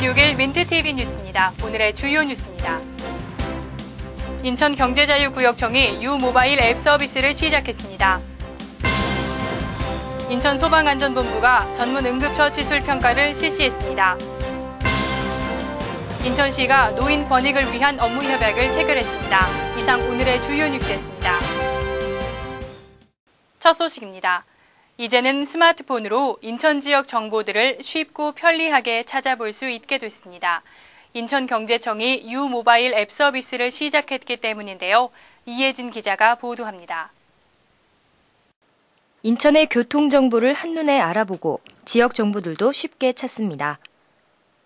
민트TV 뉴스입니다. 오늘의 주요 뉴스입니다. 인천경제자유구역청이 유모바일 앱 서비스를 시작했습니다. 인천소방안전본부가 전문 응급처 치술 평가를 실시했습니다. 인천시가 노인 권익을 위한 업무 협약을 체결했습니다. 이상 오늘의 주요 뉴스였습니다. 첫 소식입니다. 이제는 스마트폰으로 인천 지역 정보들을 쉽고 편리하게 찾아볼 수 있게 됐습니다. 인천경제청이 유모바일 앱 서비스를 시작했기 때문인데요. 이혜진 기자가 보도합니다. 인천의 교통 정보를 한눈에 알아보고 지역 정보들도 쉽게 찾습니다.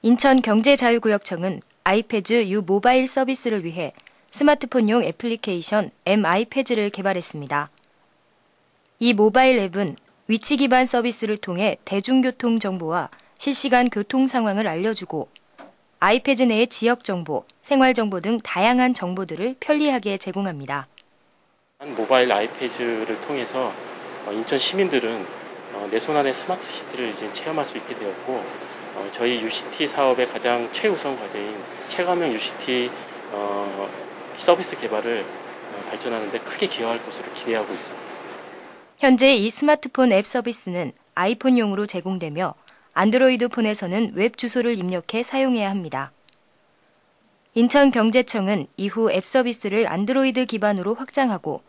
인천경제자유구역청은 아이패즈 유 모바일 서비스를 위해 스마트폰용 애플리케이션 M 아이패즈를 개발했습니다. 이 모바일 앱은 위치 기반 서비스를 통해 대중교통 정보와 실시간 교통 상황을 알려주고 아이패드 내의 지역 정보, 생활 정보 등 다양한 정보들을 편리하게 제공합니다. 모바일 아이패드를 통해서 어, 인천 시민들은 어, 내손 안에 스마트 시티를 이제 체험할 수 있게 되었고 어, 저희 UCT 사업의 가장 최우선 과제인 체감형 UCT 서비스 개발을 발전하는 데 크게 기여할 것으로 기대하고 있습니다. 현재 이 스마트폰 앱 서비스는 아이폰용으로 제공되며 안드로이드 폰에서는 웹 주소를 입력해 사용해야 합니다. 인천경제청은 이후 앱 서비스를 안드로이드 기반으로 확장하고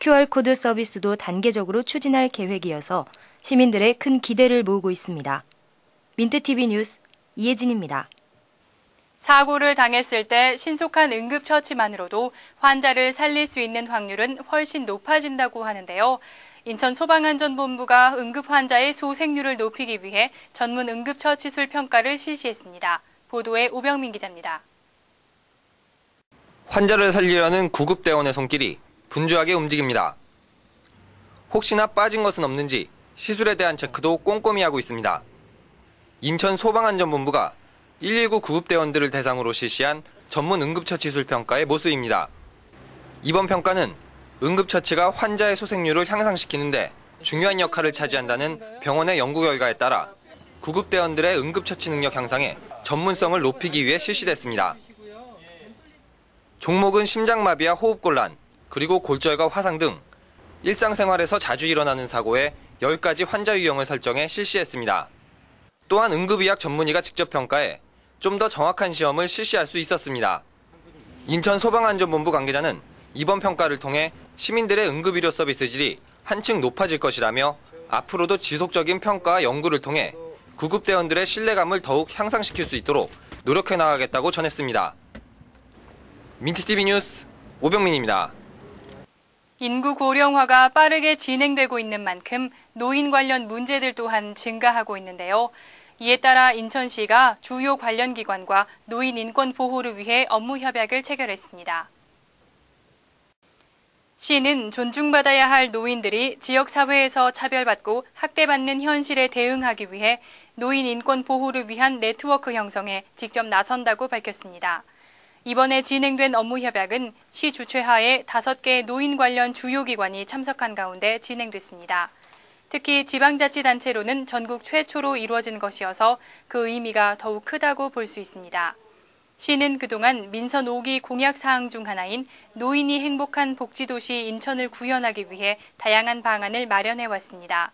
QR코드 서비스도 단계적으로 추진할 계획이어서 시민들의 큰 기대를 모으고 있습니다. 민트TV 뉴스 이혜진입니다. 사고를 당했을 때 신속한 응급처치만으로도 환자를 살릴 수 있는 확률은 훨씬 높아진다고 하는데요. 인천 소방안전본부가 응급 환자의 소생률을 높이기 위해 전문 응급처치술 평가를 실시했습니다. 보도에 오병민 기자입니다. 환자를 살리려는 구급대원의 손길이 분주하게 움직입니다. 혹시나 빠진 것은 없는지 시술에 대한 체크도 꼼꼼히 하고 있습니다. 인천 소방안전본부가 119 구급대원들을 대상으로 실시한 전문 응급처치술 평가의 모습입니다. 이번 평가는 응급처치가 환자의 소생률을 향상시키는데 중요한 역할을 차지한다는 병원의 연구 결과에 따라 구급대원들의 응급처치 능력 향상에 전문성을 높이기 위해 실시됐습니다. 종목은 심장마비와 호흡곤란, 그리고 골절과 화상 등 일상생활에서 자주 일어나는 사고에 10가지 환자 유형을 설정해 실시했습니다. 또한 응급의학 전문의가 직접 평가해 좀 더 정확한 시험을 실시할 수 있었습니다. 인천 소방안전본부 관계자는 이번 평가를 통해 시민들의 응급의료 서비스 질이 한층 높아질 것이라며 앞으로도 지속적인 평가와 연구를 통해 구급대원들의 신뢰감을 더욱 향상시킬 수 있도록 노력해 나가겠다고 전했습니다. 민트TV 뉴스 오병민입니다. 인구 고령화가 빠르게 진행되고 있는 만큼 노인 관련 문제들 또한 증가하고 있는데요. 이에 따라 인천시가 주요 관련 기관과 노인 인권 보호를 위해 업무 협약을 체결했습니다. 시는 존중받아야 할 노인들이 지역사회에서 차별받고 학대받는 현실에 대응하기 위해 노인 인권 보호를 위한 네트워크 형성에 직접 나선다고 밝혔습니다. 이번에 진행된 업무 협약은 시 주최하에 다섯 개의 노인 관련 주요 기관이 참석한 가운데 진행됐습니다. 특히 지방자치단체로는 전국 최초로 이루어진 것이어서 그 의미가 더욱 크다고 볼 수 있습니다. 시는 그동안 민선 5기 공약 사항 중 하나인 노인이 행복한 복지도시 인천을 구현하기 위해 다양한 방안을 마련해 왔습니다.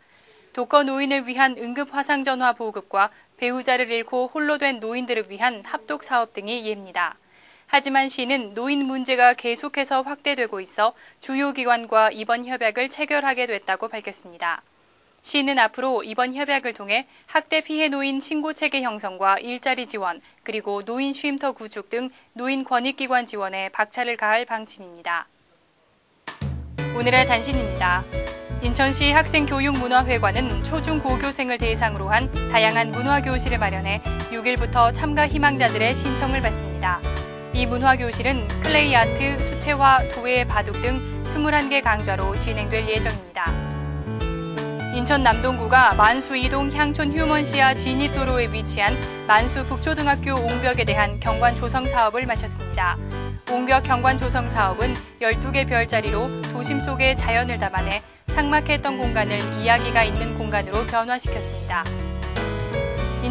독거 노인을 위한 응급 화상 전화 보급과 배우자를 잃고 홀로 된 노인들을 위한 합독 사업 등이 예입니다. 하지만 시는 노인 문제가 계속해서 확대되고 있어 주요 기관과 이번 협약을 체결하게 됐다고 밝혔습니다. 시는 앞으로 이번 협약을 통해 학대 피해 노인 신고 체계 형성과 일자리 지원, 그리고 노인 쉼터 구축 등 노인 권익기관 지원에 박차를 가할 방침입니다. 오늘의 단신입니다. 인천시 학생교육문화회관은 초중고교생을 대상으로 한 다양한 문화교실을 마련해 6일부터 참가 희망자들의 신청을 받습니다. 이 문화교실은 clay art, 수채화, 도예, 바둑 등 21개 강좌로 진행될 예정입니다. 인천 남동구가 만수 이동 향촌 휴먼시아 진입도로에 위치한 만수 북초등학교 옹벽에 대한 경관 조성 사업을 마쳤습니다. 옹벽 경관 조성 사업은 12개 별자리로 도심 속의 자연을 담아내 삭막했던 공간을 이야기가 있는 공간으로 변화시켰습니다.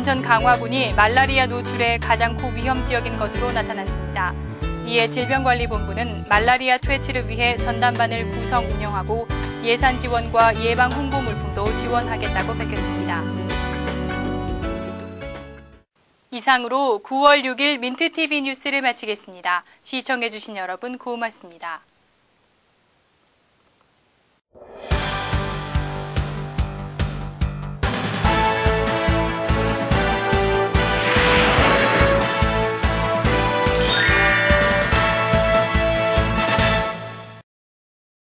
전 강화군이 말라리아 노출의 가장 고위험 지역인 것으로 나타났습니다. 이에 질병관리본부는 말라리아 퇴치를 위해 전담반을 구성 운영하고 예산 지원과 예방 홍보 물품도 지원하겠다고 밝혔습니다. 이상으로 9월 6일 민트TV 뉴스를 마치겠습니다. 시청해주신 여러분 고맙습니다.